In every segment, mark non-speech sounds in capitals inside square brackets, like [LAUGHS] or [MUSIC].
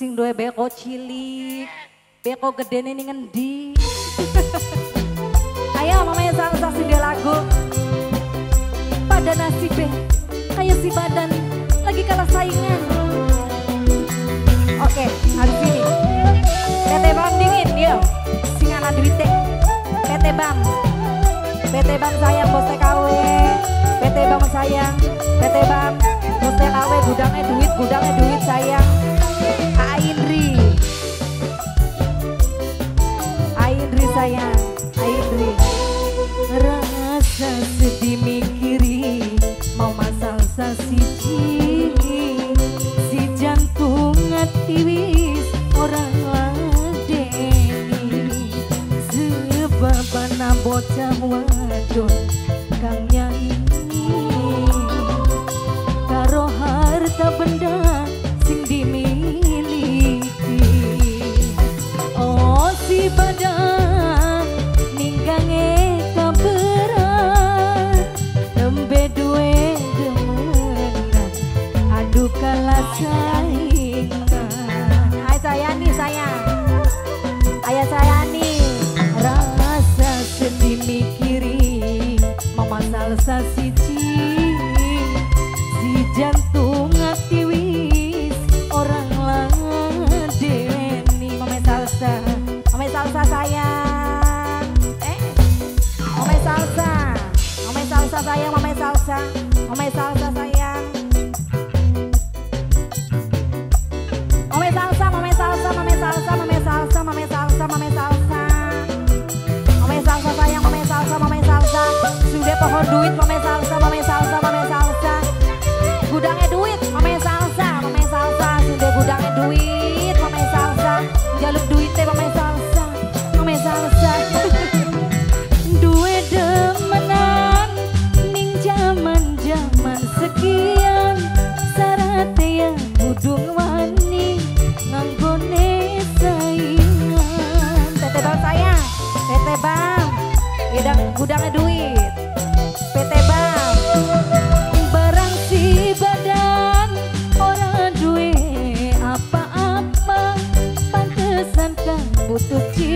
Sing duwe beko cilik, beko gede nih ngendi. [LAUGHS] Ayo mamanya salsa sing dia lagu. Pada nasibnya, kayak si badan lagi kalah saingan. Oke, harus ini. PT Bam dingin, yo. Sing anak duitnya. PT Bam. PT Bam sayang bos TKW. PT Bam sayang. PT Bam. Bos TKW gudangnya duit, gudangnya duit sayang. Aindri. Aindri sayang. Saya nih rasa sedih mikiri mama salsa siji si jantung aktivis orang ladeni. Mama salsa mama salsa sayang. Eh? Mama salsa mama salsa sayang mama salsa mama salsa Jaluk duitnya,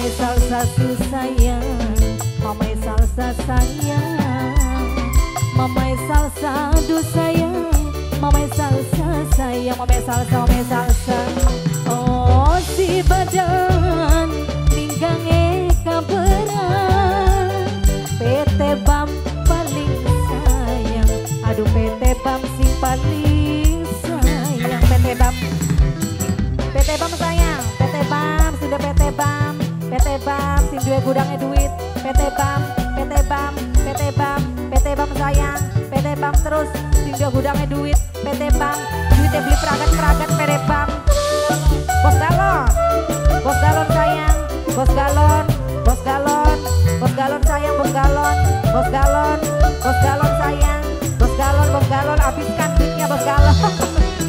Mama salsa su sayang Mama salsa sayang Mama salsa aduh sayang Mama salsa sayang Mama salsa Mama salsa. Oh si badan Linggange kaberan. PT Bam paling sayang. Aduh PT Bam sing paling Bam sing dua gudangnya duit. PT Bam PT Bam PT Bam PT Bam sayang PT Bam terus. Sing dua gudangnya duit PT Bam. Duitnya beli peragat-peragat PT Bam. Bos galon Bos galon sayang Bos galon Bos galon Bos galon sayang Bos galon Bos galon Bos galon sayang Bos galon Bos galon. Habiskan duitnya Bos galon [LAUGHS]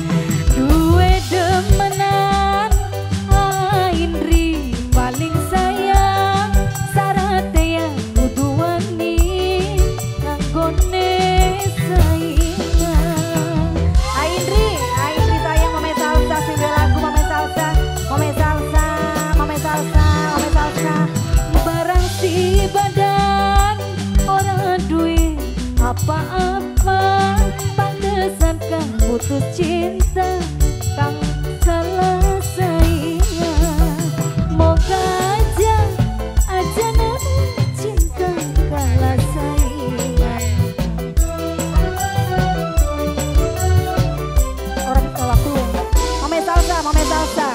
apa-apa Pantesan kang putus cinta Kang salah saingan Moga aja aja cinta kalah saingan. Orang waktu Mame salsa, mame salsa.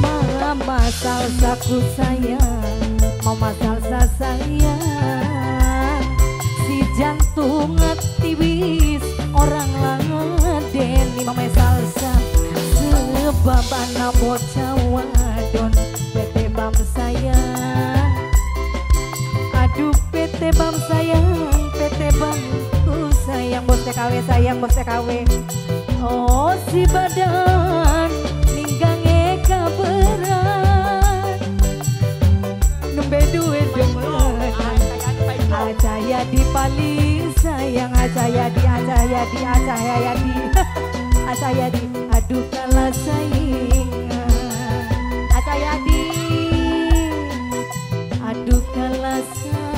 Mama salsa ku sayang Mama salsa sayang jantung aktivis Orang laden Mama salsa. Bocah wadon PT Bam sayang. Aduh PT Bam sayang PT Bam ku sayang. Bos TKW sayang bos TKW Oh si badan Aja ya di Aja ya di Aja [LAUGHS] ya di Aduh kalah saingan Aja ya di Aduh kalah saingan